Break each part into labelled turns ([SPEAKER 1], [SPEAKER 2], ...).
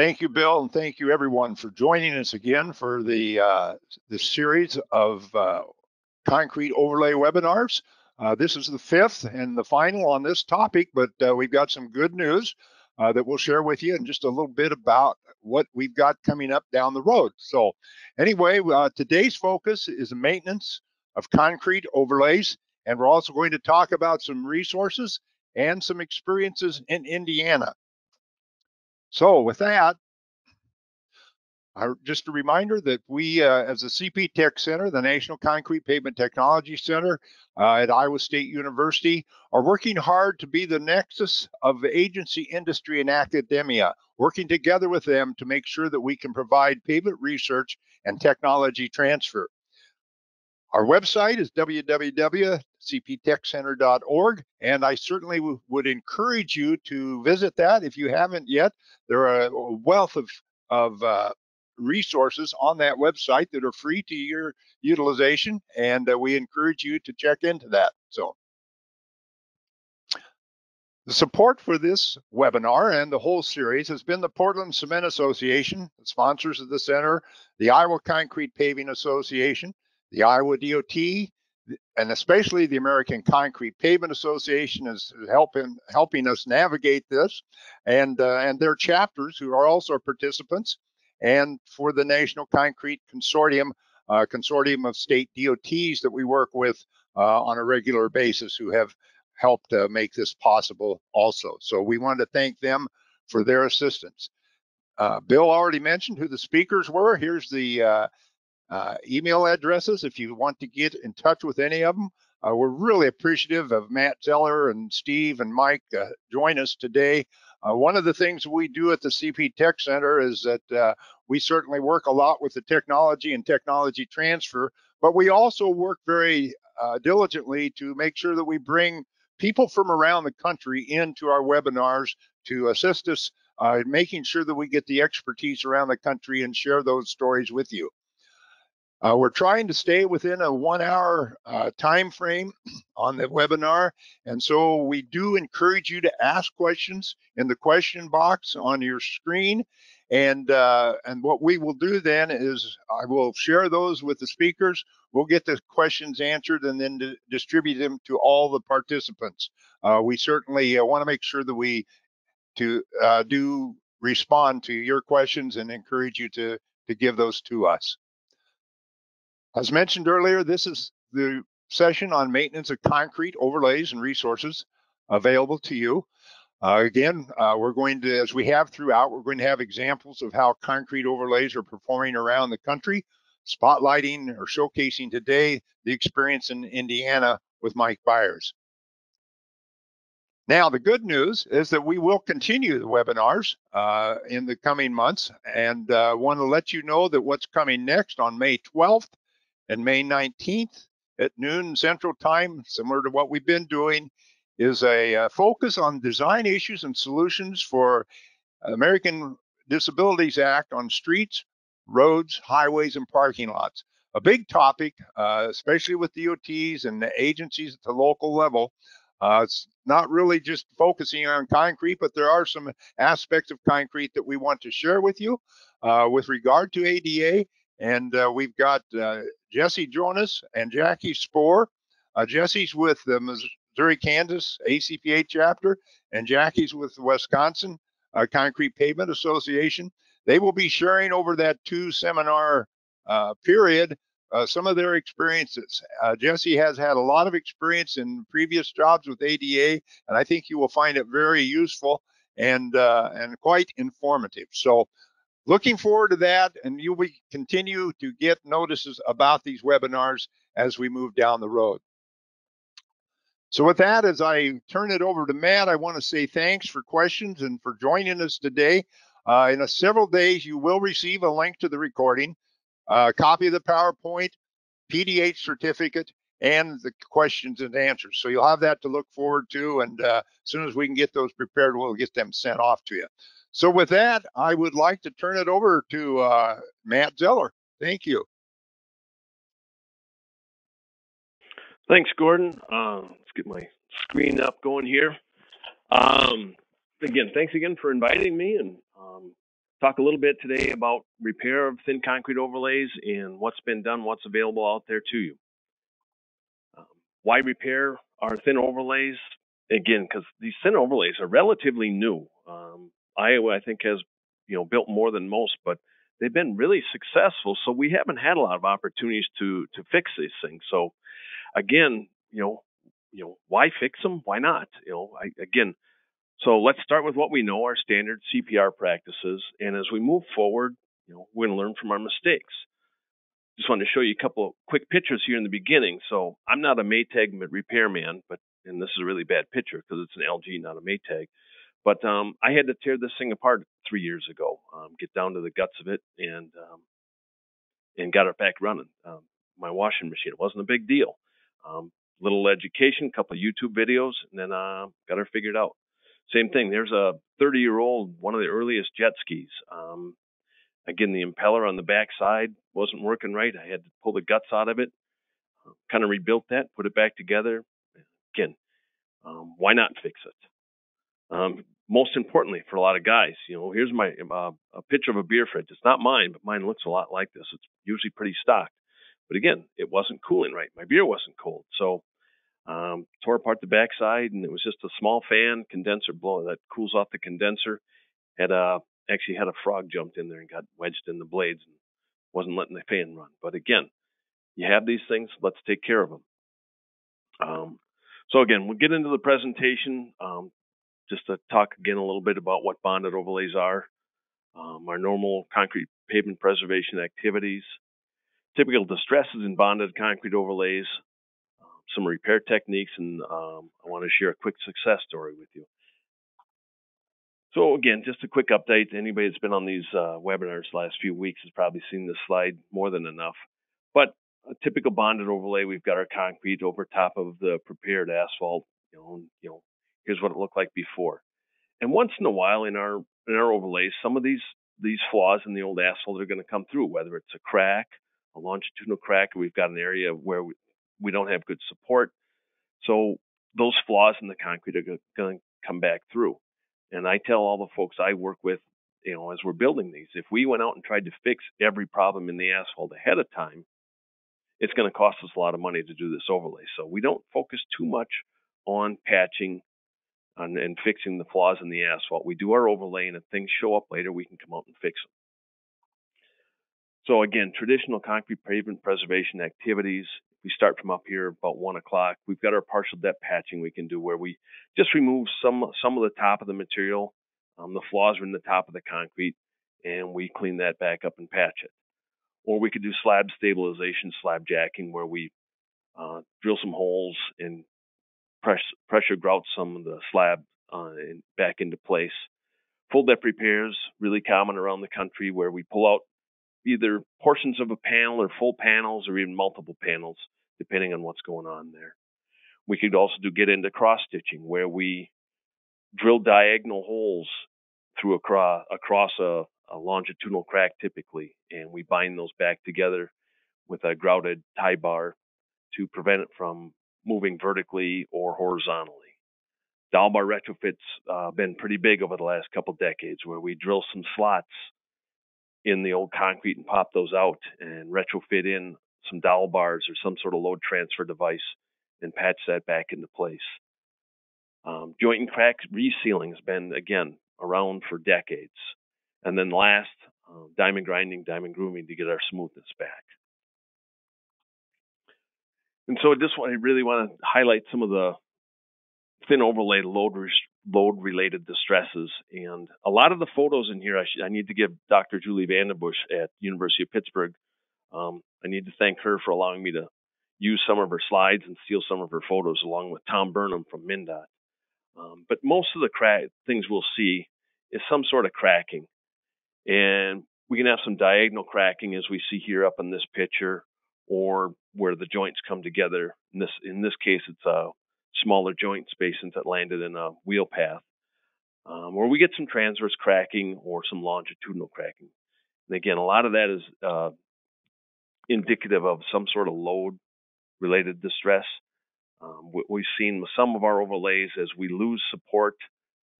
[SPEAKER 1] Thank you, Bill, and thank you everyone for joining us again for the uh, this series of uh, concrete overlay webinars. Uh, this is the fifth and the final on this topic, but uh, we've got some good news uh, that we'll share with you and just a little bit about what we've got coming up down the road. So, anyway, uh, today's focus is maintenance of concrete overlays, and we're also going to talk about some resources and some experiences in Indiana. So with that, just a reminder that we, uh, as the CP Tech Center, the National Concrete Pavement Technology Center uh, at Iowa State University, are working hard to be the nexus of agency, industry, and academia, working together with them to make sure that we can provide pavement research and technology transfer. Our website is www.cptechcenter.org, and I certainly would encourage you to visit that if you haven't yet. There are a wealth of, of uh, resources on that website that are free to your utilization, and uh, we encourage you to check into that. So, the support for this webinar and the whole series has been the Portland Cement Association, the sponsors of the center, the Iowa Concrete Paving Association, the Iowa DOT, and especially the American Concrete Pavement Association is helping helping us navigate this, and uh, and their chapters who are also participants, and for the National Concrete Consortium, uh, consortium of state DOTs that we work with uh, on a regular basis, who have helped uh, make this possible also. So we want to thank them for their assistance. Uh, Bill already mentioned who the speakers were. Here's the uh, email addresses if you want to get in touch with any of them. Uh, we're really appreciative of Matt Zeller and Steve and Mike uh, join us today. Uh, one of the things we do at the CP Tech Center is that uh, we certainly work a lot with the technology and technology transfer, but we also work very uh, diligently to make sure that we bring people from around the country into our webinars to assist us uh, making sure that we get the expertise around the country and share those stories with you. Uh, we're trying to stay within a one hour uh, time frame on the webinar. And so we do encourage you to ask questions in the question box on your screen. And, uh, and what we will do then is I will share those with the speakers. We'll get the questions answered and then distribute them to all the participants. Uh, we certainly uh, want to make sure that we to uh, do respond to your questions and encourage you to, to give those to us. As mentioned earlier, this is the session on maintenance of concrete overlays and resources available to you. Uh, again, uh, we're going to, as we have throughout, we're going to have examples of how concrete overlays are performing around the country, spotlighting or showcasing today the experience in Indiana with Mike Byers. Now, the good news is that we will continue the webinars uh, in the coming months and uh, want to let you know that what's coming next on May 12th and May 19th at noon Central Time, similar to what we've been doing, is a, uh, focus on design issues and solutions for American Disabilities Act on streets, roads, highways, and parking lots. A big topic, uh, especially with DOTs and the agencies at the local level. Uh, it's not really just focusing on concrete, but there are some aspects of concrete that we want to share with you uh, with regard to ADA and uh, we've got uh, Jesse Jonas and Jackie Spoor. Uh, Jesse's with the Missouri Kansas ACPA chapter, and Jackie's with the Wisconsin uh, Concrete Pavement Association. They will be sharing over that two seminar uh, period uh, some of their experiences. Jesse has had a lot of experience in previous jobs with ADA, and I think you will find it very useful and and quite informative. So looking forward to that and you will continue to get notices about these webinars as we move down the road. So with that, as I turn it over to Matt, I want to say thanks for questions and for joining us today. Uh, in a several days, you will receive a link to the recording, a copy of the PowerPoint, PDH certificate, and the questions and answers. So you'll have that to look forward to. And uh, as soon as we can get those prepared, we'll get them sent off to you. So with that, I would like to turn it over to uh, Matt Zeller. Thank you.
[SPEAKER 2] Thanks, Gordon. Uh, let's get my screen up going here. Um, again, thanks again for inviting me, and um, talk a little bit today about repair of thin concrete overlays and what's been done, what's available out there to you. Um, why repair our thin overlays? Again, because these thin overlays are relatively new. Um, Iowa, I think, has you know built more than most, but they've been really successful. So we haven't had a lot of opportunities to to fix these things. So again, you know, you know, why fix them? Why not? You know, I, again, so let's start with what we know, our standard CPR practices, and as we move forward, you know, we're going to learn from our mistakes. Just wanted to show you a couple of quick pictures here in the beginning. So I'm not a Maytag repairman, but and this is a really bad picture because it's an LG, not a Maytag. But um, I had to tear this thing apart three years ago, um, get down to the guts of it, and um, and got it back running. Um, my washing machine. It wasn't a big deal. Um, little education, a couple of YouTube videos, and then uh, got her figured out. Same thing. There's a 30 year old, one of the earliest jet skis. Um, again, the impeller on the back side wasn't working right. I had to pull the guts out of it, uh, kind of rebuilt that, put it back together. Again, why not fix it? Um, most importantly, for a lot of guys, you know, here's my uh, a picture of a beer fridge. It's not mine, but mine looks a lot like this. It's usually pretty stocked. But again, it wasn't cooling right. My beer wasn't cold. So um, tore apart the backside, and it was just a small fan condenser blower that cools off the condenser. Had a actually had a frog jumped in there and got wedged in the blades and wasn't letting the fan run. But again, you have these things. Let's take care of them. Um, so again, we'll get into the presentation. Um, just to talk again a little bit about what bonded overlays are, um, our normal concrete pavement preservation activities, typical distresses in bonded concrete overlays, some repair techniques, and um, I want to share a quick success story with you. So again, just a quick update. Anybody that's been on these uh, webinars the last few weeks has probably seen this slide more than enough. But a typical bonded overlay, we've got our concrete over top of the prepared asphalt. You know, you know, here's what it looked like before. And once in a while, in our in our overlays, some of these these flaws in the old asphalt are going to come through, whether it's a crack, a longitudinal crack, or we've got an area where we, we don't have good support. So those flaws in the concrete are going to come back through. And I tell all the folks I work with, you know, as we're building these, if we went out and tried to fix every problem in the asphalt ahead of time, it's going to cost us a lot of money to do this overlay. So we don't focus too much on patching and, and fixing the flaws in the asphalt. We do our overlay, and if things show up later, we can come out and fix them. So again, traditional concrete pavement preservation activities we start from up here about one o'clock. We've got our partial depth patching we can do where we just remove some some of the top of the material. Um, the flaws are in the top of the concrete, and we clean that back up and patch it. Or we could do slab stabilization, slab jacking, where we uh, drill some holes and press, pressure grout some of the slab uh, back into place. Full depth repairs, really common around the country, where we pull out either portions of a panel or full panels or even multiple panels, depending on what's going on there. We could also do get into cross stitching where we drill diagonal holes through across, across a, a longitudinal crack typically, and we bind those back together with a grouted tie bar to prevent it from moving vertically or horizontally. Dowel bar retrofits uh, been pretty big over the last couple decades, where we drill some slots in the old concrete and pop those out and retrofit in some dowel bars or some sort of load transfer device and patch that back into place. Um, joint and crack resealing has been, again, around for decades. And then last, uh, diamond grinding, diamond grooving to get our smoothness back. And so I just want, I really want to highlight some of the thin overlay load load related distresses. And a lot of the photos in here, I, I need to give Dr. Julie Vandenbossche at University of Pittsburgh. Um, I need to thank her for allowing me to use some of her slides and steal some of her photos, along with Tom Burnham from MnDOT. Um, but most of the cra- things we'll see is some sort of cracking, and we can have some diagonal cracking as we see here up in this picture, or where the joints come together. In this in this case, it's a smaller joint spacings that landed in a wheel path, um, we get some transverse cracking or some longitudinal cracking. And again, a lot of that is uh, indicative of some sort of load related distress. Um, we've seen with some of our overlays as we lose support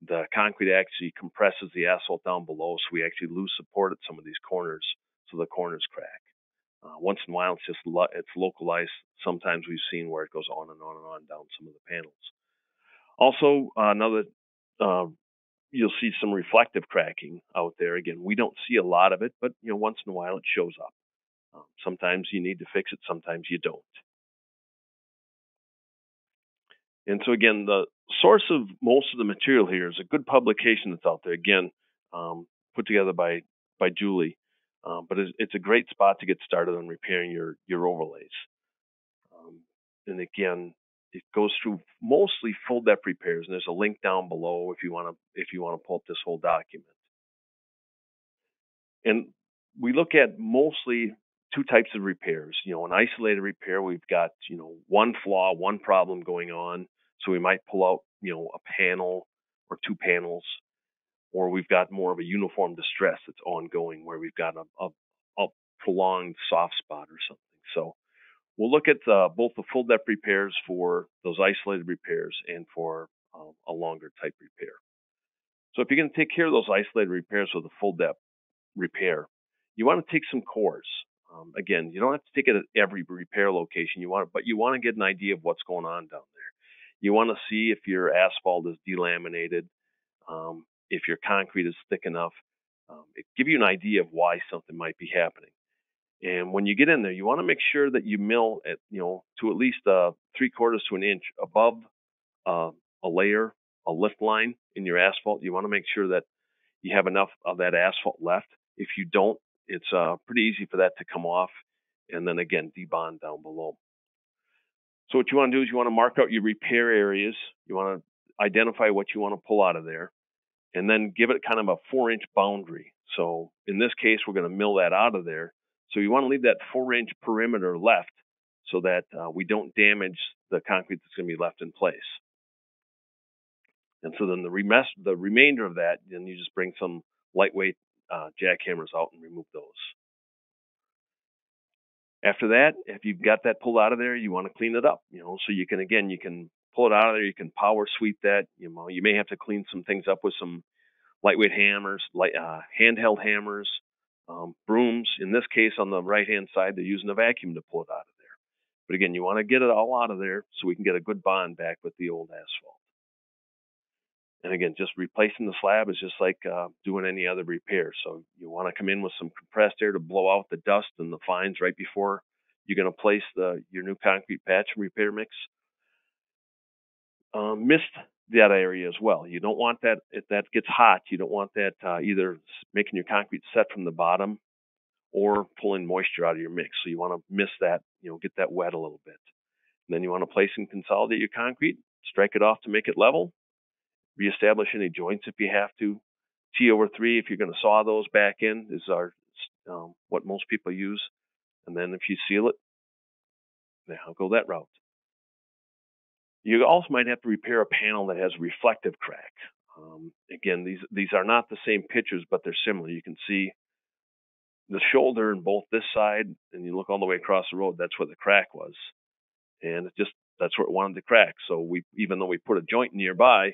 [SPEAKER 2] the concrete actually compresses the asphalt down below, so we actually lose support at some of these corners, so the corners crack. Uh, once in a while, it's just lo- it's localized. Sometimes we've seen where it goes on and on and on down some of the panels. Also, uh, another uh, you'll see some reflective cracking out there. Again, we don't see a lot of it, but you know once in a while it shows up. Um, sometimes you need to fix it, sometimes you don't. And so again, the source of most of the material here is a good publication that's out there. Again, um, put together by by Julie, um, but it's, it's, a great spot to get started on repairing your your overlays. Um, and again, it goes through mostly full depth repairs, and there's a link down below if you want to if you want to pull up this whole document. And we look at mostly two types of repairs. You know, an isolated repair, we've got, you know, one flaw, one problem going on. So we might pull out, you know, a panel or two panels, or we've got more of a uniform distress that's ongoing where we've got a, a, a prolonged soft spot or something. So we'll look at uh, both the full depth repairs for those isolated repairs and for um, a longer type repair. So if you're going to take care of those isolated repairs with a full depth repair, you want to take some cores. Um, again, you don't have to take it at every repair location you want, but you want to get an idea of what's going on down there. You want to see if your asphalt is delaminated, um, if your concrete is thick enough. Um, it give you an idea of why something might be happening. And when you get in there, you want to make sure that you mill at you know to at least uh, three quarters to an inch above uh, a layer, a lift line in your asphalt. You want to make sure that you have enough of that asphalt left. If you don't, it's uh, pretty easy for that to come off and then again debond down below. So what you want to do is you want to mark out your repair areas. You want to identify what you want to pull out of there and then give it kind of a four inch boundary. So in this case, we're going to mill that out of there. So you want to leave that four inch perimeter left so that uh, we don't damage the concrete that's going to be left in place. And so then the, rem- the remainder of that, then you just bring some lightweight uh, jackhammers out and remove those. After that, if you've got that pulled out of there, you want to clean it up, you know, so you can again you can pull it out of there, you can power sweep that, you know, you may have to clean some things up with some lightweight hammers, light uh, handheld hammers, um, brooms. In this case, on the right hand side, they're using a vacuum to pull it out of there. But again, you want to get it all out of there so we can get a good bond back with the old asphalt. And again, just replacing the slab is just like uh, doing any other repair. So you want to come in with some compressed air to blow out the dust and the fines right before you're going to place the your new concrete patch and repair mix. Um, mist that area as well. You don't want that if that gets hot. You don't want that uh, either making your concrete set from the bottom or pulling moisture out of your mix. So you want to mist that, you know, get that wet a little bit. And then you want to place and consolidate your concrete, strike it off to make it level, reestablish any joints if you have to. T over three, if you're going to saw those back in, is our um, what most people use. And then if you seal it, I'll go that route. You also might have to repair a panel that has a reflective crack. Um, again, these these are not the same pictures, but they're similar. You can see the shoulder in both this side, and you look all the way across the road. That's where the crack was, and it just that's where it wanted to crack. So we, even though we put a joint nearby,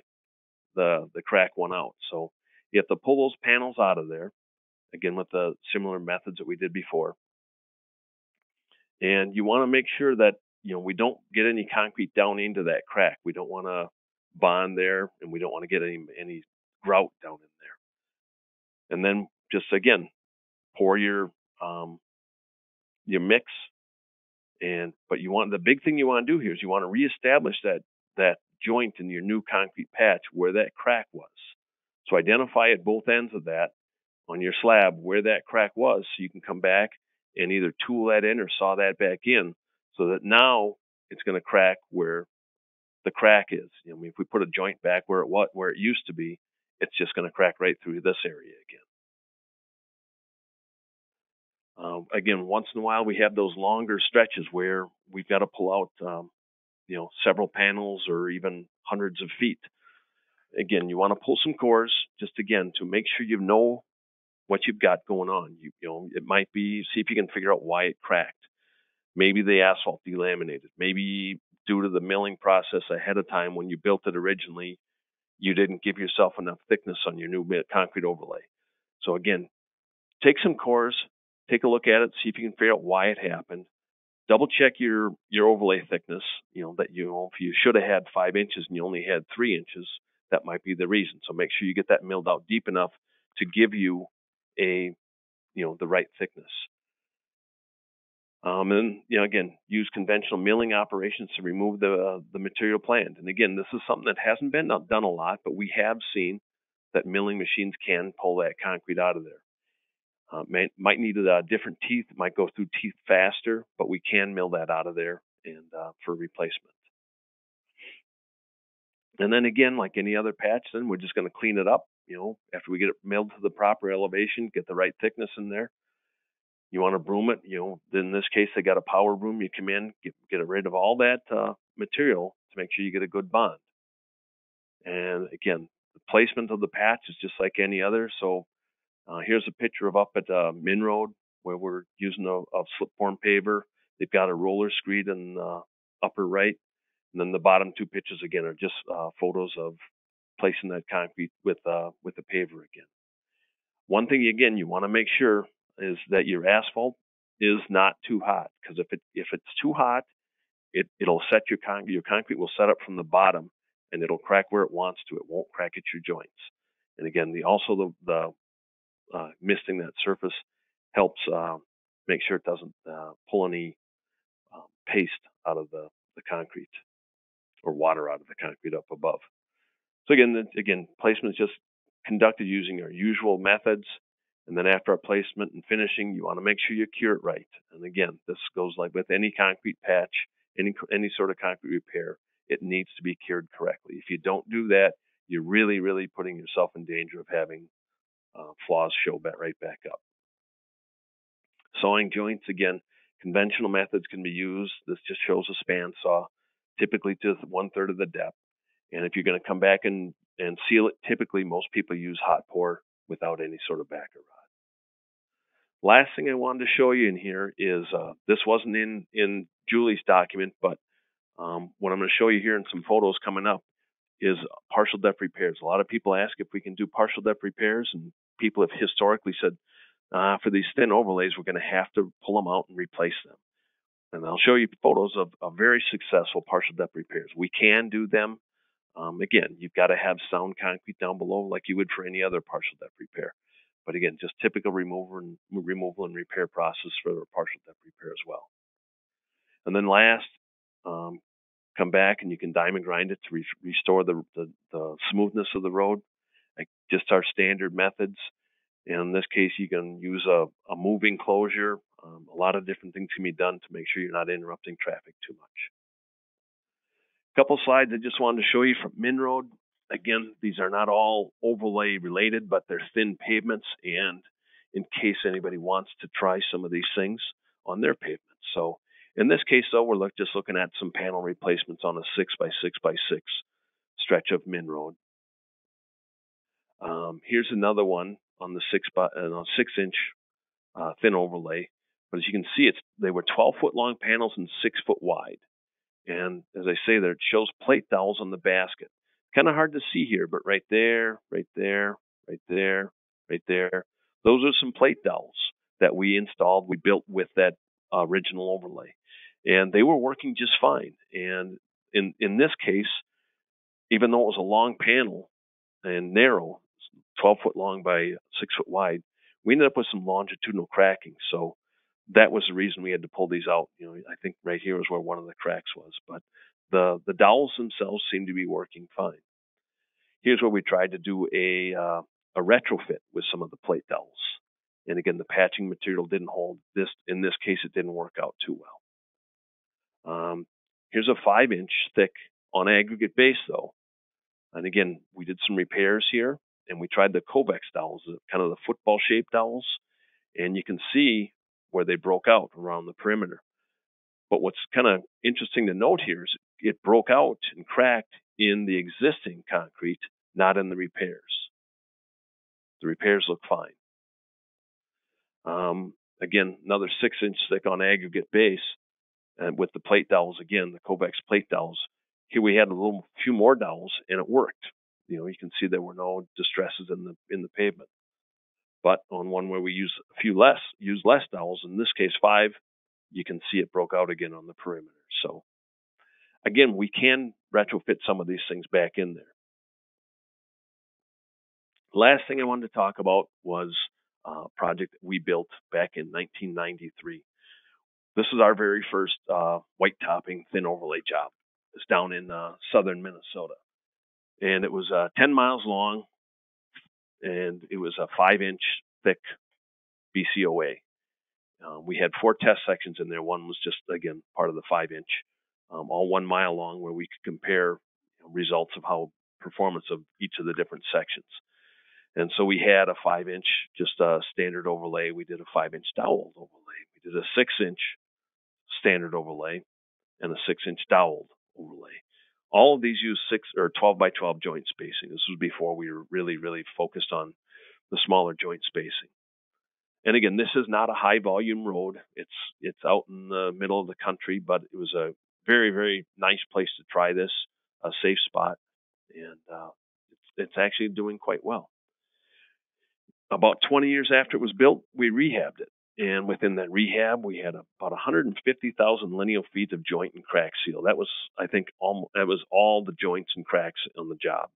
[SPEAKER 2] the the crack went out. So you have to pull those panels out of there, again with the similar methods that we did before. And you want to make sure that you know we don't get any concrete down into that crack. We don't want to bond there, and we don't want to get any any grout down in there. And then just again, pour your um, your mix, and but you want the big thing you want to do here is you want to reestablish that that joint in your new concrete patch where that crack was. So identify at both ends of that on your slab where that crack was so you can come back and either tool that in or saw that back in so that now it's going to crack where the crack is. I mean, if we put a joint back where it what where it used to be, it's just going to crack right through this area again. Um, again, once in a while we have those longer stretches where we've got to pull out um, you know several panels or even hundreds of feet. Again, you want to pull some cores just again to make sure you know what you've got going on. You, you know, it might be see if you can figure out why it cracked. Maybe the asphalt delaminated. Maybe due to the milling process ahead of time when you built it originally, you didn't give yourself enough thickness on your new concrete overlay. So again, take some cores, take a look at it, see if you can figure out why it happened. Double check your your overlay thickness. You know that you know if you should have had five inches and you only had three inches, that might be the reason. So make sure you get that milled out deep enough to give you a you know the right thickness. Um, and you know, again, use conventional milling operations to remove the uh, the material planned. And again, this is something that hasn't been done a lot, but we have seen that milling machines can pull that concrete out of there. Uh, may, might need a different teeth, might go through teeth faster, but we can mill that out of there and uh, for replacement. And then again, like any other patch, then we're just going to clean it up. You know, after we get it milled to the proper elevation, get the right thickness in there. You want to broom it, you know, in this case, they got a power broom. You come in, get, get rid of all that uh, material to make sure you get a good bond. And again, the placement of the patch is just like any other. So uh, here's a picture of up at uh, MnROAD where we're using a, a slip form paver. They've got a roller screed in the upper right. And then the bottom two pictures again are just uh, photos of placing that concrete with uh, with the paver again. One thing again you want to make sure is that your asphalt is not too hot because if it if it's too hot, it it'll set your concrete your concrete will set up from the bottom and it'll crack where it wants to. It won't crack at your joints. And again, the also the the uh, misting that surface helps uh, make sure it doesn't uh, pull any um, paste out of the, the concrete or water out of the concrete up above. So again, again, placement is just conducted using our usual methods. And then after our placement and finishing, you want to make sure you cure it right. And again, this goes like with any concrete patch, any any sort of concrete repair, it needs to be cured correctly. If you don't do that, you're really, really putting yourself in danger of having uh, flaws show back right back up. Sawing joints again, conventional methods can be used. This just shows a span saw, typically to one third of the depth. And if you're going to come back and, and seal it, typically most people use hot pour without any sort of backer rod. Last thing I wanted to show you in here is uh, this wasn't in in Julie's document, but um, what I'm going to show you here in some photos coming up is partial depth repairs. A lot of people ask if we can do partial depth repairs, and people have historically said uh, for these thin overlays we're going to have to pull them out and replace them. And I'll show you photos of, of very successful partial depth repairs. We can do them. Um, again, you've got to have sound concrete down below like you would for any other partial depth repair. But again, just typical removal and removal and repair process for partial depth repair as well. And then last, um, come back and you can diamond grind it to re- restore the, the, the, smoothness of the road. Just our standard methods. In this case, you can use a, a moving closure. Um, a lot of different things can be done to make sure you're not interrupting traffic too much. A couple slides I just wanted to show you from MnROAD. Again, these are not all overlay related, but they're thin pavements. And in case anybody wants to try some of these things on their pavements. So in this case, though, we're look, just looking at some panel replacements on a six by six by six stretch of MnROAD. Um, here's another one on the six by uh, six inch uh, thin overlay. But as you can see, it's they were 12 foot long panels and six foot wide. And as I say there, it shows plate dowels on the basket. Kind of hard to see here, but right there, right there, right there, right there. Those are some plate dowels that we installed, we built with that uh, original overlay and they were working just fine. And in in this case, even though it was a long panel and narrow, 12 foot long by six foot wide, we ended up with some longitudinal cracking. So that was the reason we had to pull these out. You know, I think right here was where one of the cracks was, but the the dowels themselves seem to be working fine. Here's where we tried to do a uh, a retrofit with some of the plate dowels, and again the patching material didn't hold. This in this case it didn't work out too well. Um, here's a five inch thick on aggregate base though. And again, we did some repairs here and we tried the Covex dowels, kind of the football shaped dowels. And you can see where they broke out around the perimeter. But what's kind of interesting to note here is it broke out and cracked in the existing concrete, not in the repairs. The repairs look fine. Um, again, another six inch thick on aggregate base and with the plate dowels again, the Covex plate dowels. Here we had a little few more dowels and it worked. you know, you can see there were no distresses in the in the pavement. But on one where we use a few less, use less dowels, in this case five, you can see it broke out again on the perimeter. So again, we can retrofit some of these things back in there. Last thing I wanted to talk about was a project that we built back in 1993. This is our very first uh, white topping thin overlay job. It's down in uh, southern Minnesota, and it was uh, 10 miles long, and it was a five-inch thick BCOA. Uh, we had four test sections in there. One was just again part of the five-inch, um, all one mile long, where we could compare results of how performance of each of the different sections. And so we had a five inch, just a standard overlay. We did a five inch dowel overlay. We did a six inch standard overlay and a six inch dowel overlay. All of these use six or 12 by 12 joint spacing. This was before we were really, really focused on the smaller joint spacing. And again, this is not a high volume road. It's it's out in the middle of the country, but it was a very, very nice place to try this, a safe spot, and uh, it's, it's actually doing quite well about 20 years after it was built, we rehabbed it. And within that rehab, we had about 150,000 lineal feet of joint and crack seal. That was, I think, all, that was all the joints and cracks on the job.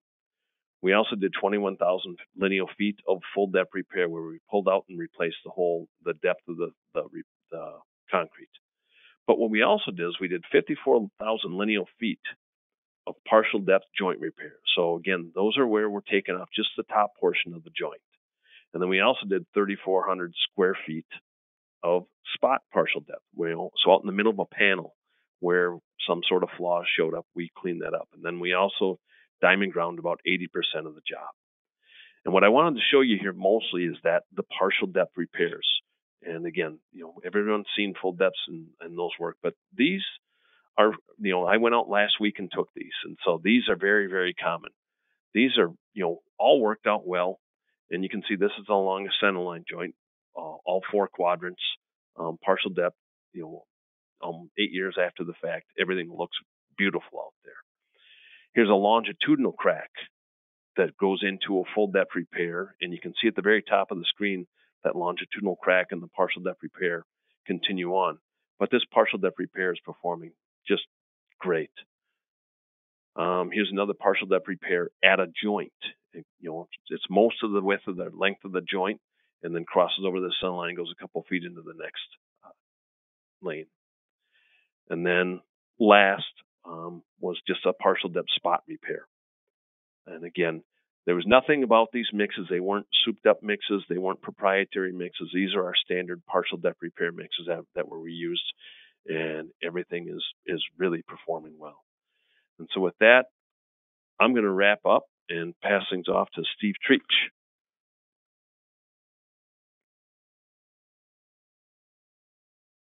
[SPEAKER 2] We also did 21,000 lineal feet of full depth repair, where we pulled out and replaced the whole the depth of the the, the concrete. But what we also did is we did 54,000 lineal feet of partial depth joint repair. So again, those are where we're taking off just the top portion of the joint. And then we also did 3,400 square feet of spot partial depth. So out in the middle of a panel where some sort of flaw showed up, we cleaned that up. And then we also diamond ground about 80% of the job. And what I wanted to show you here mostly is that the partial depth repairs. And again, you know, everyone's seen full depths and, and those work, but these are, you know, I went out last week and took these. And so these are very, very common. These are, you know, all worked out well. And you can see this is along a centerline joint, uh, all four quadrants, um, partial depth, you know, um, eight years after the fact, everything looks beautiful out there. Here's a longitudinal crack that goes into a full depth repair, and you can see at the very top of the screen that longitudinal crack and the partial depth repair continue on. But this partial depth repair is performing just great. Um, here's another partial depth repair at a joint. You know, it's most of the width of the length of the joint, and then crosses over the center line, goes a couple feet into the next uh, lane. And then last um, was just a partial depth spot repair. And again, there was nothing about these mixes. They weren't souped up mixes. They weren't proprietary mixes. These are our standard partial depth repair mixes that, that were reused, and everything is is really performing well. And so with that, I'm going to wrap up and pass things off to Steve Tritsch.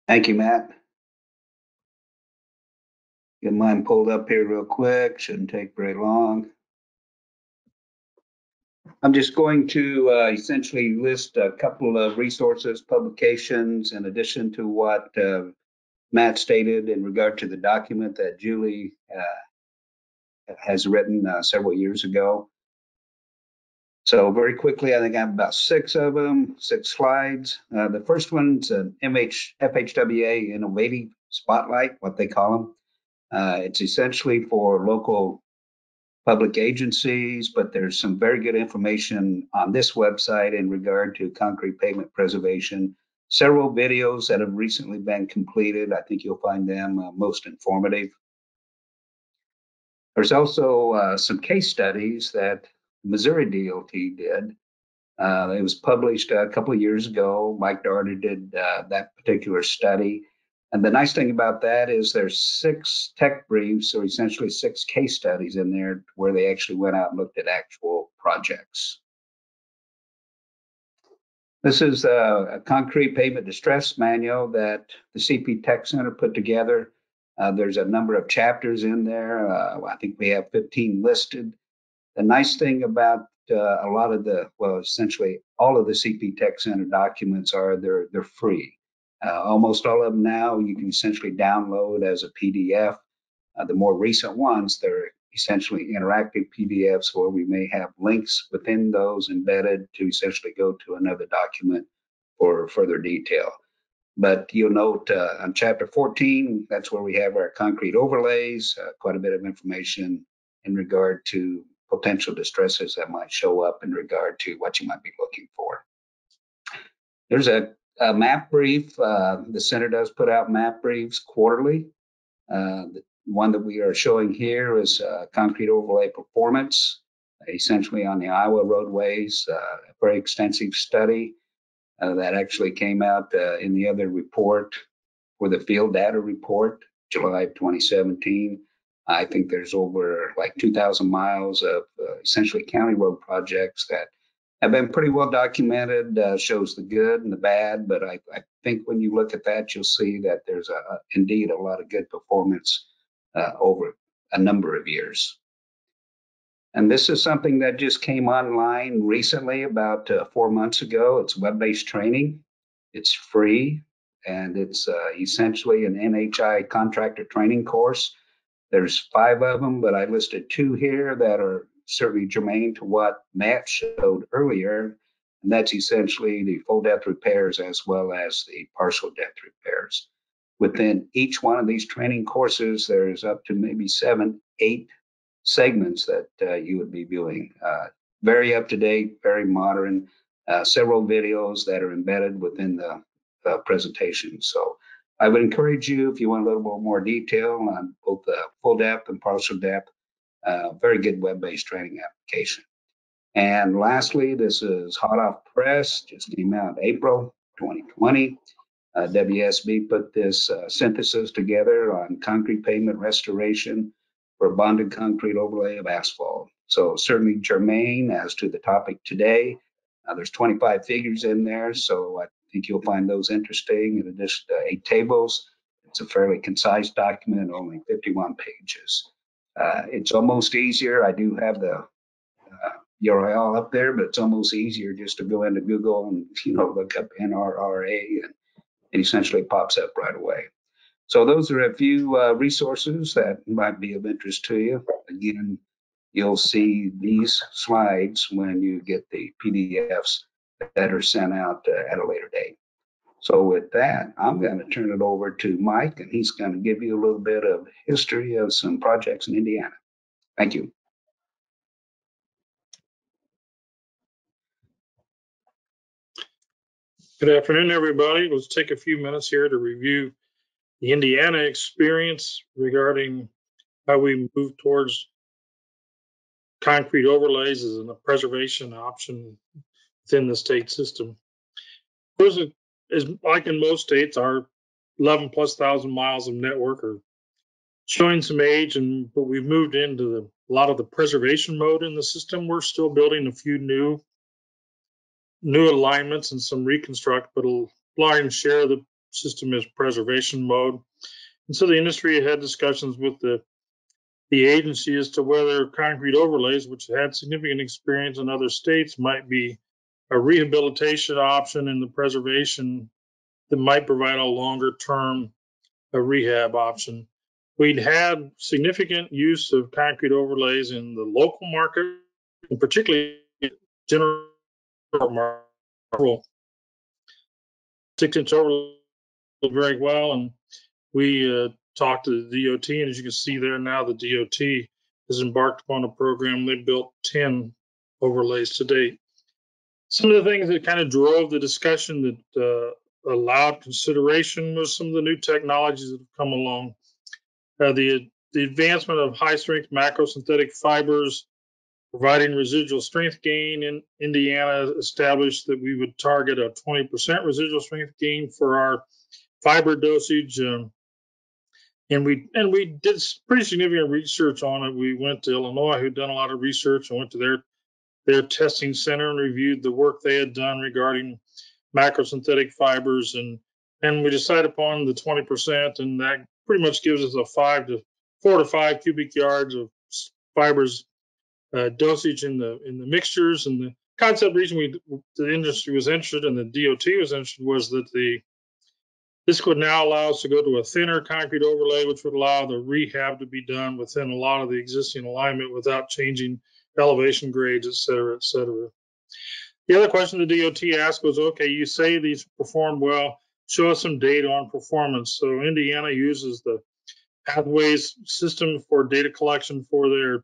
[SPEAKER 3] Thank you, Matt. Get mine pulled up here real quick. Shouldn't take very long. I'm just going to uh, essentially list a couple of resources, publications, in addition to what uh, Matt stated in regard to the document that Julie uh, has written uh, several years ago. So very quickly, I think I have about six of them, six slides. Uh, the first one's an MH, FHWA Innovative Spotlight, what they call them. Uh, it's essentially for local public agencies, but there's some very good information on this website in regard to concrete pavement preservation. Several videos that have recently been completed. I think you'll find them uh, most informative. There's also uh, some case studies that Missouri DOT did. Uh, it was published a couple of years ago. Mike Darter did uh, that particular study. And the nice thing about that is there's six tech briefs, or essentially six case studies in there where they actually went out and looked at actual projects. This is a, a concrete pavement distress manual that the CP Tech Center put together. Uh, there's a number of chapters in there. Uh, I think we have 15 listed. The nice thing about uh, a lot of the, well, essentially all of the CP Tech Center documents are they're they're free. Uh, almost all of them now you can essentially download as a PDF. Uh, the more recent ones, they're essentially interactive PDFs where we may have links within those embedded to essentially go to another document for further detail. But you'll note uh, on chapter 14, that's where we have our concrete overlays, uh, quite a bit of information in regard to potential distresses that might show up in regard to what you might be looking for. There's a, a map brief. Uh, the center does put out map briefs quarterly. Uh, the one that we are showing here is uh, concrete overlay performance, essentially on the Iowa roadways, uh, a very extensive study uh, that actually came out uh, in the other report for the field data report, July of 2017. I think there's over like 2,000 miles of uh, essentially county road projects that have been pretty well documented, uh, shows the good and the bad. But I, I, think when you look at that, you'll see that there's a, indeed a lot of good performance uh, over a number of years. And this is something that just came online recently, about uh, four months ago. It's web based training, it's free, and it's uh, essentially an NHI contractor training course. There's five of them, but I listed two here that are certainly germane to what Matt showed earlier. And that's essentially the full depth repairs as well as the partial depth repairs. Within each one of these training courses, there's up to maybe seven, eight segments that uh, you would be viewing. Uh, very up to date, very modern, uh, several videos that are embedded within the presentation. So I would encourage you, if you want a little bit more detail on both the full depth and partial depth, uh, very good web-based training application. And lastly, this is hot off press, just came out April 2020. Uh, WSB put this uh, synthesis together on concrete pavement restoration for bonded concrete overlay of asphalt. So certainly germane as to the topic today. There's 25 figures in there, so I think you'll find those interesting. In addition to eight tables, it's a fairly concise document, only 51 pages. Uh, it's almost easier. I do have the uh, URL up there, but it's almost easier just to go into Google and you know look up NRRA, and it essentially pops up right away. So those are a few uh, resources that might be of interest to you. Again, you'll see these slides when you get the PDFs that are sent out uh, at a later date. So with that, I'm going to turn it over to Mike, and he's going to give you a little bit of history of some projects in Indiana. Thank you.
[SPEAKER 4] Good afternoon, everybody. Let's take a few minutes here to review the Indiana experience regarding how we move towards concrete overlays as a preservation option within the state system. A, is like in most states, our 11 plus thousand miles of network are showing some age, and but we've moved into the, a lot of the preservation mode in the system. We're still building a few new new alignments and some reconstruct, but a large share of the system is preservation mode. And so the industry had discussions with the the agency as to whether concrete overlays, which had significant experience in other states, might be a rehabilitation option in the preservation that might provide a longer term a rehab option. We'd had significant use of concrete overlays in the local market, and particularly general market. Six inch overlay very well, and we uh, talked to the DOT, and as you can see there now, the DOT has embarked upon a program. They built 10 overlays to date. Some of the things that kind of drove the discussion that uh, allowed consideration was some of the new technologies that have come along. Uh, the, the advancement of high strength macrosynthetic fibers providing residual strength gain in Indiana established that we would target a 20% residual strength gain for our fiber dosage. Um, and we and we did pretty significant research on it. We went to Illinois, who'd done a lot of research, and went to their their testing center and reviewed the work they had done regarding macrosynthetic fibers, and and we decided upon the 20%, and that pretty much gives us a five to four to five cubic yards of fibers uh, dosage in the in the mixtures. And the concept reason we the industry was interested and the DOT was interested was that the This would now allow us to go to a thinner concrete overlay, which would allow the rehab to be done within a lot of the existing alignment without changing elevation grades, et cetera, et cetera. The other question the DOT asked was, okay, you say these performed well, show us some data on performance. So Indiana uses the pathways system for data collection for their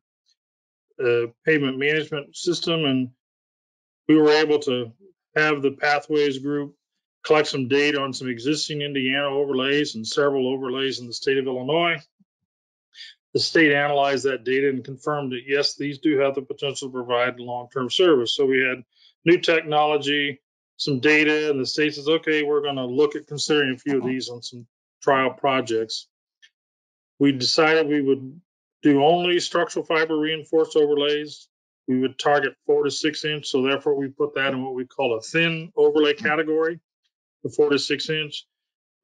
[SPEAKER 4] uh, pavement management system, and we were able to have the pathways group collect some data on some existing Indiana overlays and several overlays in the state of Illinois. The state analyzed that data and confirmed that yes, these do have the potential to provide long-term service. So we had new technology, some data, and the state says, okay, we're going to look at considering a few of these on some trial projects. We decided we would do only structural fiber reinforced overlays. We would target four to six inch, so therefore we put that in what we call a thin overlay category the four to six inch.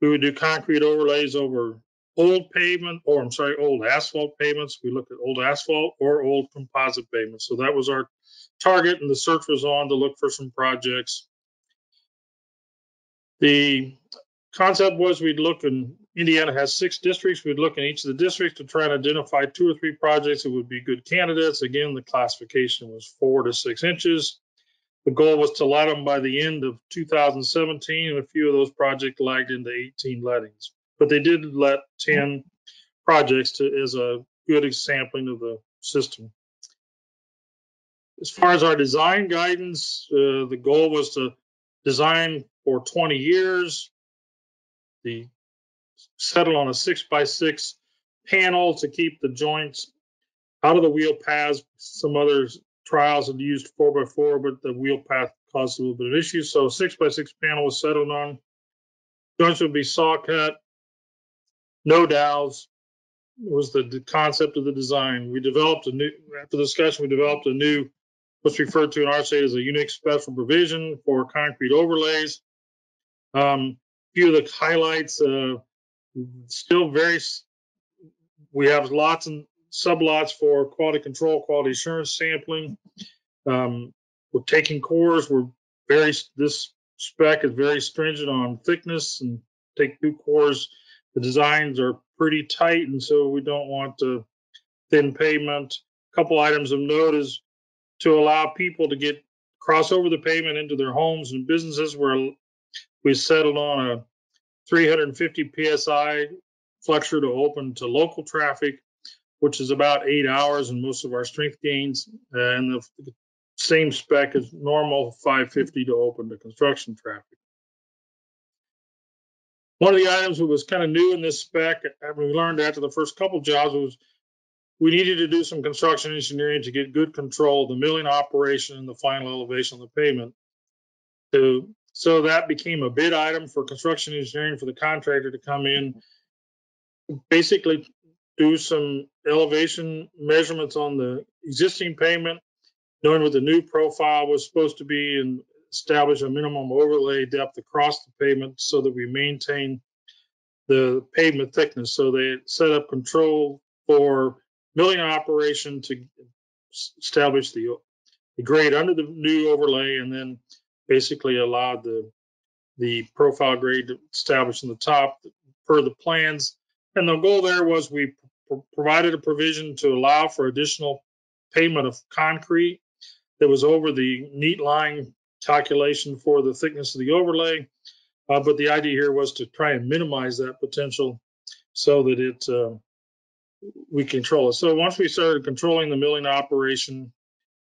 [SPEAKER 4] We would do concrete overlays over old pavement, or I'm sorry, old asphalt pavements. We looked at old asphalt or old composite pavements. So that was our target, and the search was on to look for some projects. The concept was we'd look in Indiana has six districts. We'd look in each of the districts to try and identify two or three projects that would be good candidates. Again, the classification was four to six inches. The goal was to light them by the end of 2017, and a few of those projects lagged into 18 lettings. But they did let 10 projects to, as a good sampling of the system. As far as our design guidance, uh, the goal was to design for 20 years. The settle on a six by six panel to keep the joints out of the wheel paths. Some others trials had used four by four, but the wheel path caused a little bit of issues. So six by six panel was settled on. Joints would be saw cut, no dowels was the, concept of the design. We developed a new, after the discussion, we developed a new, what's referred to in our state as a unique special provision for concrete overlays. Um, few of the highlights, uh, still very, we have lots and sublots for quality control, quality assurance sampling. Um, we're taking cores. We're very, this spec is very stringent on thickness and take two cores. The designs are pretty tight, and so we don't want to thin pavement. A couple items of note is to allow people to get cross over the pavement into their homes and businesses where we settled on a 350 psi flexure to open to local traffic which is about eight hours and most of our strength gains. Uh, and the same spec as normal 550 to open to construction traffic. One of the items that was kind of new in this spec, and we learned after the first couple jobs, was we needed to do some construction engineering to get good control of the milling operation and the final elevation of the pavement. To, so that became a bid item for construction engineering for the contractor to come in, basically do some elevation measurements on the existing pavement, knowing what the new profile was supposed to be, and establish a minimum overlay depth across the pavement so that we maintain the pavement thickness. So they set up control for milling operation to establish the, the grade under the new overlay, and then basically allowed the the profile grade to establish in the top per the plans. And the goal there was we provided a provision to allow for additional payment of concrete that was over the neat line calculation for the thickness of the overlay. Uh, but the idea here was to try and minimize that potential so that it uh, we control it. So once we started controlling the milling operation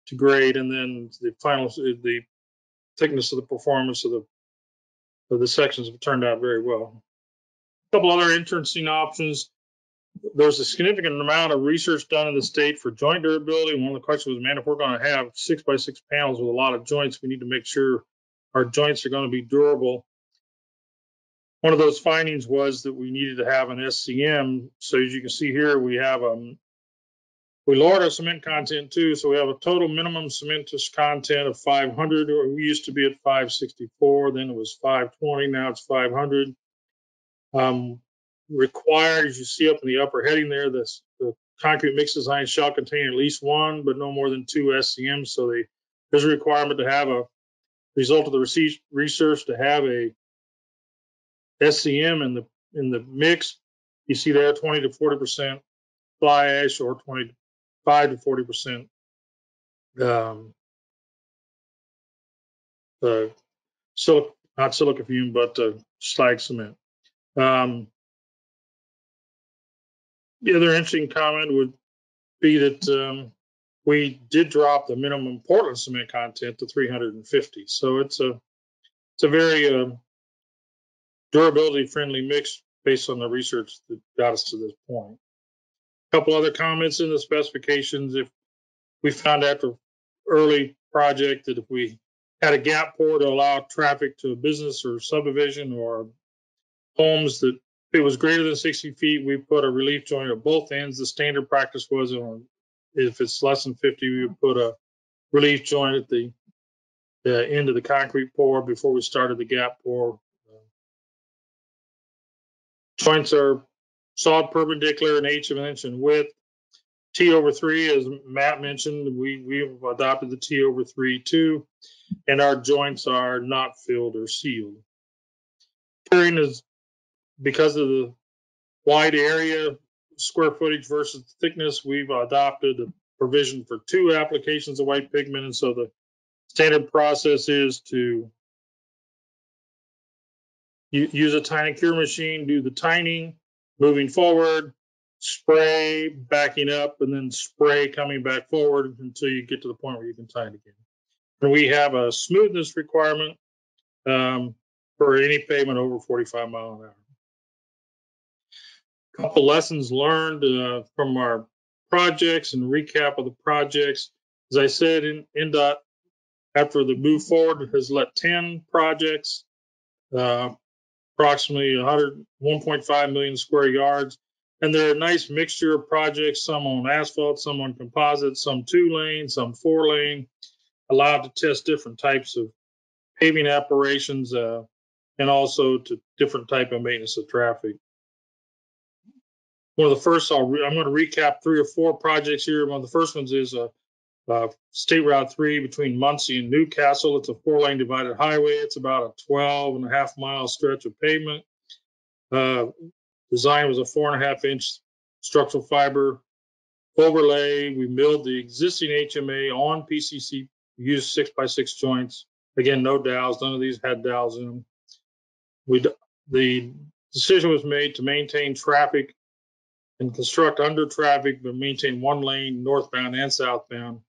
[SPEAKER 4] to grade, and then the final the thickness of the performance of the of the sections have turned out very well. A couple other interesting options there's a significant amount of research done in the state for joint durability. One of the questions was, man, if we're going to have six by six panels with a lot of joints, we need to make sure our joints are going to be durable. One of those findings was that we needed to have an SCM. So as you can see here, we have um, we lowered our cement content too. So we have a total minimum cementitious content of 500. Or we used to be at 564, then it was 520, now it's 500. Um, required, as you see up in the upper heading there, this, the concrete mix design shall contain at least one, but no more than two SCMs. So they, there's a requirement to have a result of the research to have a SCM in the in the mix, you see there 20 to 40 percent fly ash or 25 to 40 percent um, uh, silic not silica fume, but uh, slag cement. Um, the other interesting comment would be that um, we did drop the minimum Portland cement content to 350. So it's a it's a very uh, durability friendly mix based on the research that got us to this point. A couple other comments in the specifications. If we found after early project that if we had a gap pour to allow traffic to a business or subdivision or homes that if it was greater than 60 feet, we put a relief joint at both ends. The standard practice was if it's less than 50, we would put a relief joint at the, the end of the concrete pour before we started the gap pour. Joints are sawed perpendicular an eighth of an inch in width. T over three, as Matt mentioned, we we've adopted the T over three too, and our joints are not filled or sealed. Curing is because of the wide area square footage versus thickness, we've adopted a provision for two applications of white pigment. And so the standard process is to use a tiny cure machine, do the tining, moving forward, spray, backing up, and then spray coming back forward until you get to the point where you can tine again. And we have a smoothness requirement um, for any pavement over 45 mile an hour couple lessons learned uh, from our projects and recap of the projects. As I said, in INDOT, after the move forward, has let 10 projects, uh, approximately 100, 1.5 million square yards. And they're a nice mixture of projects, some on asphalt, some on composite, some two lane, some four lane, allowed to test different types of paving operations uh, and also to different type of maintenance of traffic one of the first, I'll re- I'm going to recap three or four projects here. One of the first ones is uh, uh, State Route 3 between Muncie and New Castle. It's a four lane divided highway. It's about a 12 and a half mile stretch of pavement. Uh, design was a four and a half inch structural fiber overlay. We milled the existing HMA on PCC, used six by six joints. Again, no dowels. None of these had dowels in them. We, the decision was made to maintain traffic and construct under traffic but maintain one lane northbound and southbound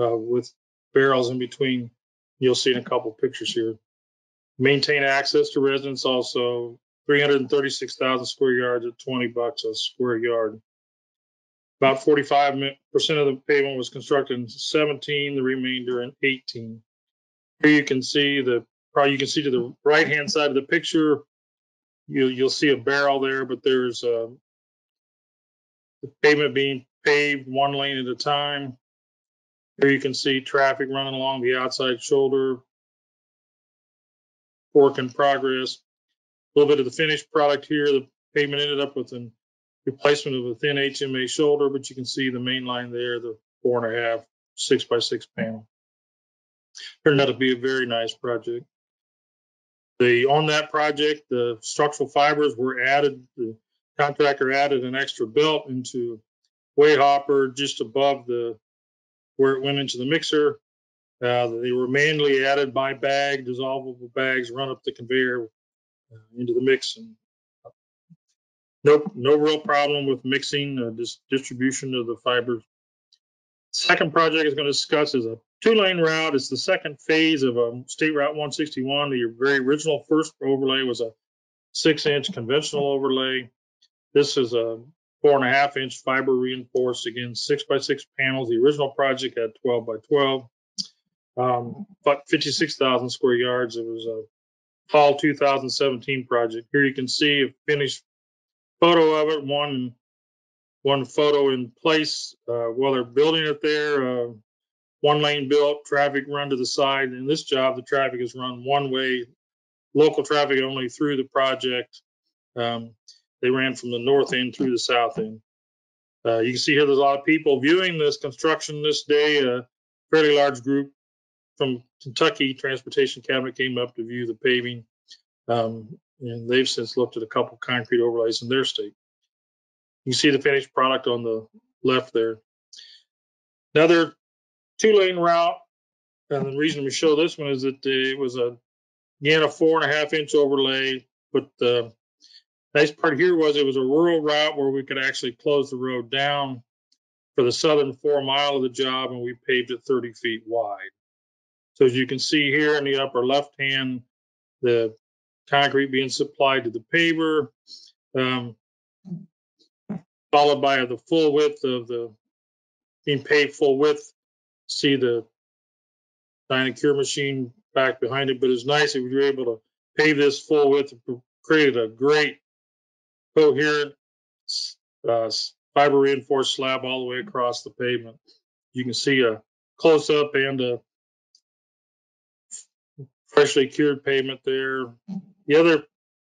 [SPEAKER 4] uh, with barrels in between. You'll see in a couple pictures here. Maintain access to residents also 336,000 square yards at 20 bucks a square yard. About 45% of the pavement was constructed in 17, the remainder in 18. Here you can see the, probably you can see to the right hand side of the picture, you, you'll see a barrel there, but there's a, the pavement being paved one lane at a time. Here you can see traffic running along the outside shoulder, work in progress. A little bit of the finished product here. The pavement ended up with a replacement of a thin HMA shoulder, but you can see the main line there, the four and a half, six by six panel. Turned out to be a very nice project. The on that project, the structural fibers were added. The contractor added an extra belt into weigh hopper just above the where it went into the mixer. Uh, they were manually added by bag, dissolvable bags, run up the conveyor uh, into the mix. And no, no real problem with mixing, uh, dis- distribution of the fibers. Second project is going to discuss is a two-lane route. It's the second phase of a State Route 161. The very original first overlay was a six-inch conventional overlay. This is a four and a half inch fiber reinforced, again, six by six panels. The original project had 12 by 12, um, but 56,000 square yards. It was a fall 2017 project. Here you can see a finished photo of it, one one photo in place uh, while they're building it there. Uh, one lane built, traffic run to the side. In this job, the traffic is run one way, local traffic only through the project. Um, they ran from the north end through the south end. Uh, you can see here there's a lot of people viewing this construction this day. A fairly large group from Kentucky Transportation Cabinet came up to view the paving. Um, and they've since looked at a couple concrete overlays in their state. You can see the finished product on the left there. Another two lane route, and the reason we show this one is that it was a again a four and a half inch overlay, but the nice part here was it was a rural route where we could actually close the road down for the southern four mile of the job, and we paved it 30 feet wide. So as you can see here in the upper left hand, the concrete being supplied to the paver, um, followed by the full width of the being paved full width. See the tine and cure machine back behind it, but it's nice if you're able to pave this full width, created a great coherent uh, fiber reinforced slab all the way across the pavement. You can see a close up and a freshly cured pavement there. The other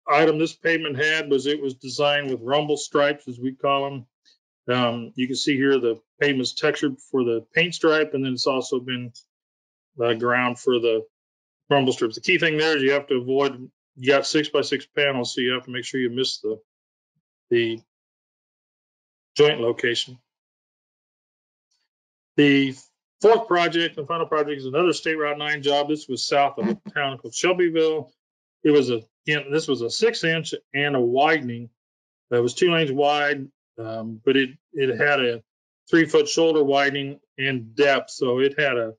[SPEAKER 4] item this pavement had was it was designed with rumble stripes, as we call them. Um, you can see here the pavement's textured for the paint stripe, and then it's also been uh, ground for the rumble strips. The key thing there is you have to avoid. You got six by six panels, so you have to make sure you miss the the joint location. The fourth project, and final project, is another State Route 9 job. This was south of a town called Shelbyville. It was a this was a six inch and a widening. That was two lanes wide, um, but it it had a three foot shoulder widening and depth. So it had a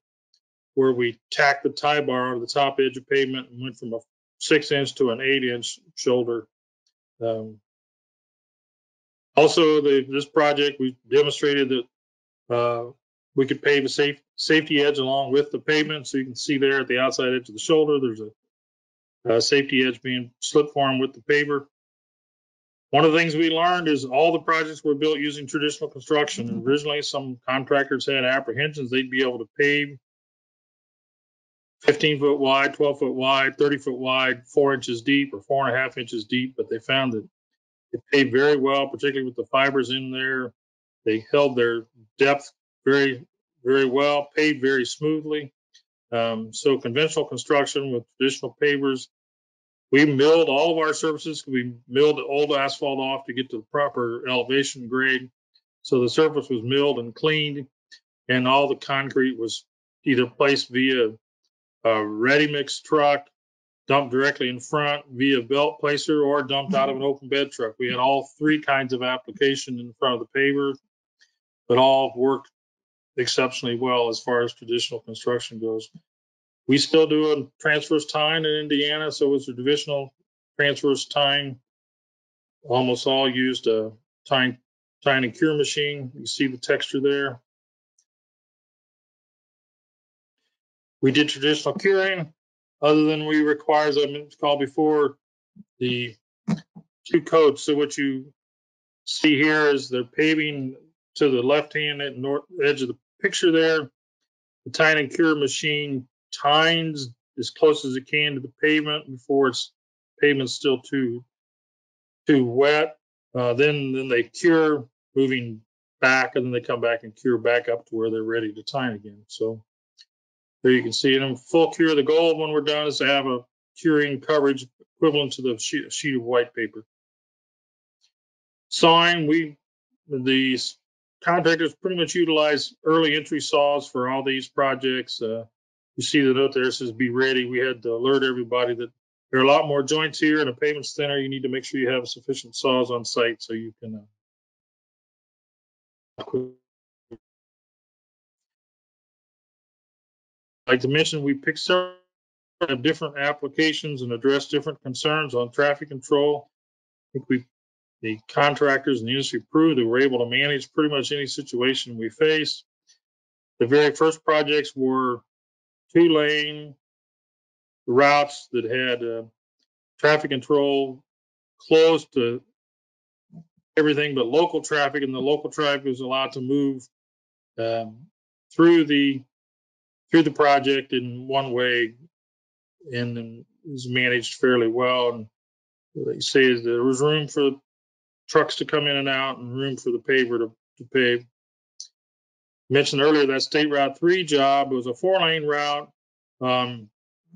[SPEAKER 4] where we tacked the tie bar on the top edge of pavement and went from a six inch to an eight inch shoulder. Um, also, the, this project we demonstrated that uh, we could pave a safe safety edge along with the pavement. So you can see there at the outside edge of the shoulder, there's a, a safety edge being slip formed with the paver. One of the things we learned is all the projects were built using traditional construction. And originally, some contractors had apprehensions they'd be able to pave 15 foot wide, 12 foot wide, 30 foot wide, four inches deep, or four and a half inches deep. But they found that it paved very well, particularly with the fibers in there. They held their depth very, very well, paved very smoothly. Um, so conventional construction with traditional pavers, we milled all of our surfaces. We milled the old asphalt off to get to the proper elevation grade. So the surface was milled and cleaned, and all the concrete was either placed via a ready mix truck, dumped directly in front via belt placer, or dumped out of an open bed truck. We had all three kinds of application in front of the paver, but all worked exceptionally well as far as traditional construction goes. We still do a transverse tying in Indiana, so it's a divisional transverse tying. Almost all used a tying, tying and cure machine. You see the texture there. We did traditional curing, other than we require, as I called before, the two coats. So what you see here is they're paving to the left hand at north edge of the picture there. The tine and cure machine tines as close as it can to the pavement before it's pavement's still too too wet. Uh, then then they cure, moving back, and then they come back and cure back up to where they're ready to tine again. So there you can see it in full cure. The goal when we're done is to have a curing coverage equivalent to the sheet, sheet of white paper. Sawing, we the contractors pretty much utilize early entry saws for all these projects. Uh, you see the note there says be ready. We had to alert everybody that there are a lot more joints here and a pavement thinner. You need to make sure you have sufficient saws on site so you can uh, like to mention, we picked several different applications and addressed different concerns on traffic control. I think we, the contractors and the industry proved that we're able to manage pretty much any situation we faced. The very first projects were two lane routes that had uh, traffic control closed to everything but local traffic, and the local traffic was allowed to move um, through the through the project in one way and is managed fairly well. And they say there was room for trucks to come in and out and room for the paver to, to pave. Mentioned earlier that State Route 3 job was a four lane route. Um,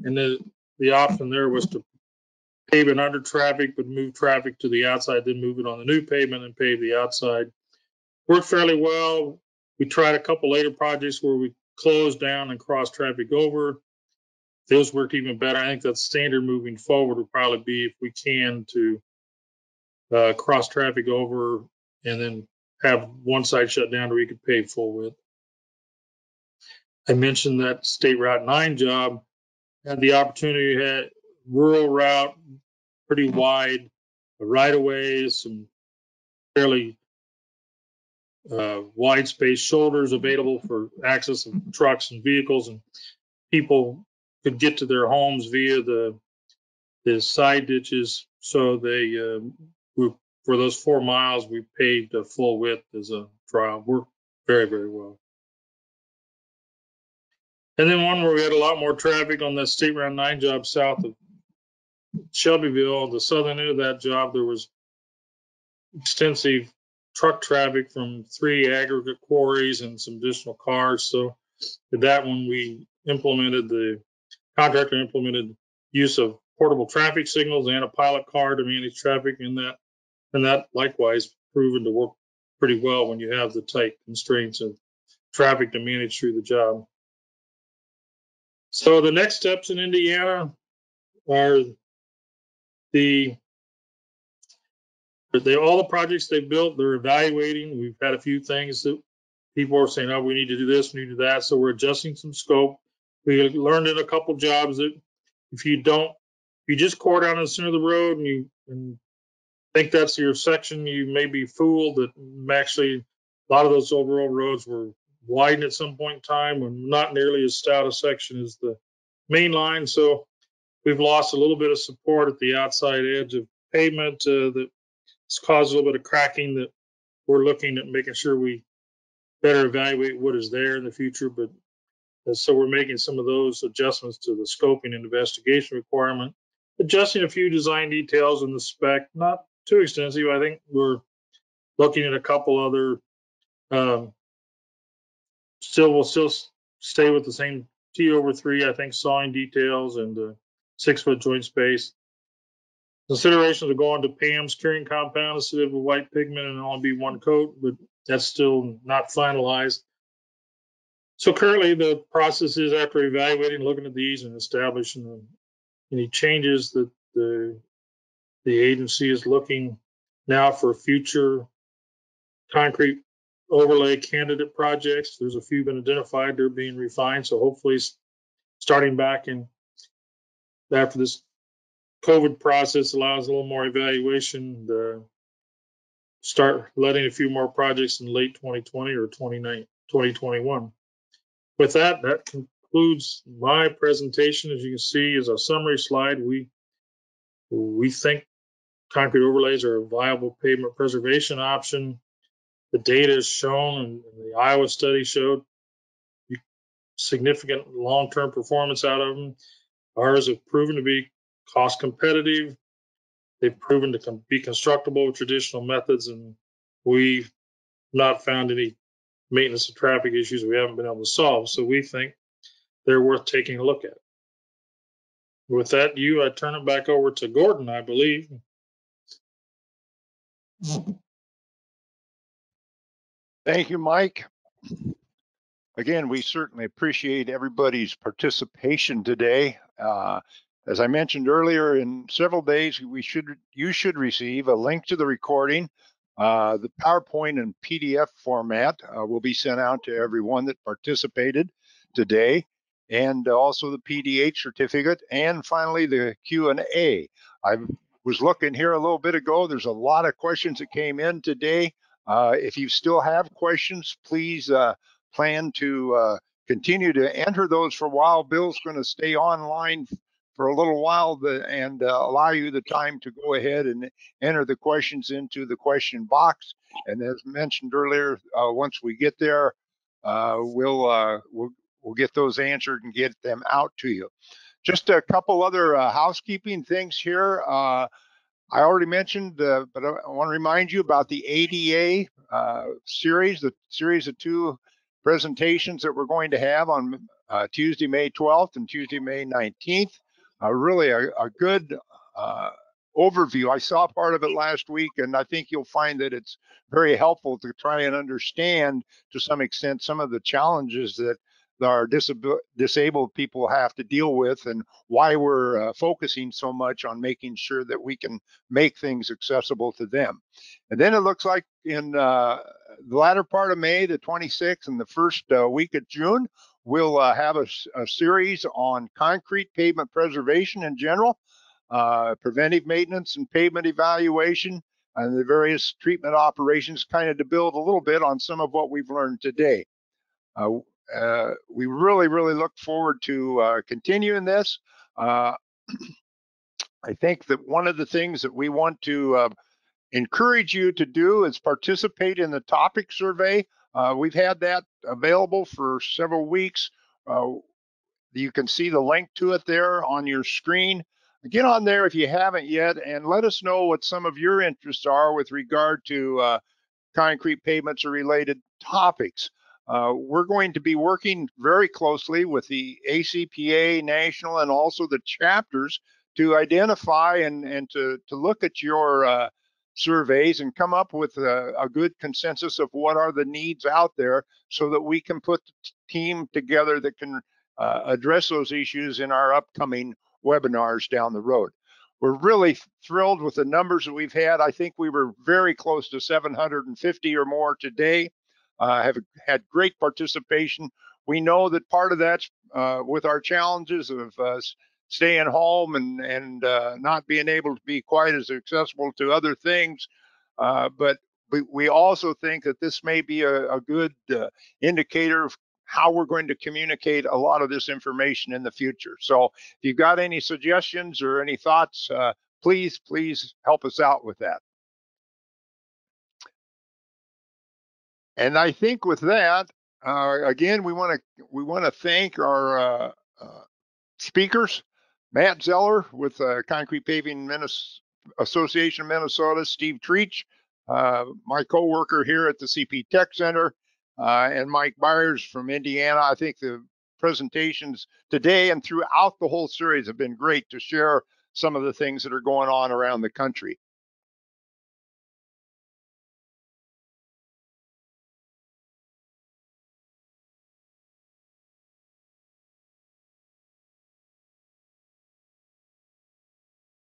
[SPEAKER 4] and the, the option there was to pave it under traffic, but move traffic to the outside, then move it on the new pavement and pave the outside. Worked fairly well. We tried a couple later projects where we closed down and cross traffic over. Those worked even better. I think that standard moving forward would probably be if we can to uh, cross traffic over and then have one side shut down where you could pave full width. I mentioned that State Route 9 job had the opportunity, to had rural route, pretty wide, right of ways, some fairly uh, wide space shoulders available for access of trucks and vehicles, and people could get to their homes via the the side ditches. So they uh, we, for those four miles we paved a full width as a trial. Worked very very well. And then one where we had a lot more traffic on that State Route 9 job south of Shelbyville, the southern end of that job, there was extensive truck traffic from three aggregate quarries and some additional cars. So that one, we implemented the contractor implemented use of portable traffic signals and a pilot car to manage traffic in that. And that likewise proven to work pretty well when you have the tight constraints of traffic to manage through the job. So the next steps in Indiana are the they all the projects they built, they're evaluating. We've had a few things that people are saying, oh, we need to do this, we need to do that. So we're adjusting some scope. We learned in a couple jobs that if you don't, if you just core down in the center of the road and you and think that's your section, you may be fooled that actually a lot of those overall roads were widened at some point in time and not nearly as stout a section as the main line. So we've lost a little bit of support at the outside edge of pavement uh, that's caused a little bit of cracking that we're looking at making sure we better evaluate what is there in the future. But uh, so we're making some of those adjustments to the scoping and investigation requirement, adjusting a few design details in the spec, not too extensive. I think we're looking at a couple other um, still we'll still stay with the same T over three, I think, sawing details and uh, six foot joint space. Consideration to go on to PAMS curing compound instead of a white pigment and only be one coat, but that's still not finalized. So currently the process is after evaluating, looking at these and establishing any changes that the the agency is looking now for future concrete overlay candidate projects. There's a few been identified, they're being refined. So hopefully starting back in after this COVID process allows a little more evaluation, to start letting a few more projects in late 2020 or 2021. With that, that concludes my presentation. As you can see, as a summary slide, we we think concrete overlays are a viable pavement preservation option the data is shown and the Iowa study showed significant long-term performance out of them. Ours have proven to be cost competitive. They've proven to be constructible with traditional methods, and we've not found any maintenance of traffic issues we haven't been able to solve. So we think they're worth taking a look at. With that, you, I turn it back over to Gordon, I believe.
[SPEAKER 1] Thank you, Mike. Again, we certainly appreciate everybody's participation today. Uh, as I mentioned earlier, in several days, we should you should receive a link to the recording. Uh, the PowerPoint and PDF format uh, will be sent out to everyone that participated today, and also the PDH certificate, and finally the Q&A. I was looking here a little bit ago. There's a lot of questions that came in today. Uh, if you still have questions, please uh, plan to uh, continue to enter those for a while. Bill's going to stay online for a little while and uh, allow you the time to go ahead and enter the questions into the question box. And as mentioned earlier, uh, once we get there, uh, we'll, we'll we'll get those answered and get them out to you. Just a couple other housekeeping things here. I already mentioned, uh, but I, I want to remind you about the ADA uh, series, the series of two presentations that we're going to have on uh, Tuesday, May 12th and Tuesday, May 19th. Really a, a good uh, overview. I saw part of it last week, and I think you'll find that it's very helpful to try and understand to some extent some of the challenges that our disab- disabled people have to deal with and why we're uh, focusing so much on making sure that we can make things accessible to them. And then it looks like in uh, the latter part of May, the 26th, and the first uh, week of June, we'll uh, have a, a, series on concrete pavement preservation in general, uh, preventive maintenance and pavement evaluation, and the various treatment operations, kind of to build a little bit on some of what we've learned today. Uh, uh, we really, really look forward to uh, continuing this. Uh, I think that one of the things that we want to encourage you to do is participate in the topic survey. Uh, we've had that available for several weeks. Uh, you can see the link to it there on your screen. Get on there if you haven't yet and let us know what some of your interests are with regard to concrete pavements or related topics. Uh, we're going to be working very closely with the ACPA national and also the chapters to identify and, and to, to look at your uh, surveys and come up with a, a, good consensus of what are the needs out there so that we can put the team together that can uh, address those issues in our upcoming webinars down the road. We're really thrilled with the numbers that we've had. I think we were very close to 750 or more today uh, have had great participation. We know that part of that's uh, with our challenges of uh, staying home and and uh, not being able to be quite as accessible to other things, uh, but we, we also think that this may be a, a good uh, indicator of how we're going to communicate a lot of this information in the future. So if you've got any suggestions or any thoughts, please, please help us out with that. And I think with that, uh, again, we want to we want to thank our uh, uh, speakers, Matt Zeller with uh, Concrete Paving Association of Minnesota, Steve Tritsch, uh, my coworker here at the CP Tech Center, uh, and Mike Byers from Indiana. I think the presentations today and throughout the whole series have been great to share some of the things that are going on around the country.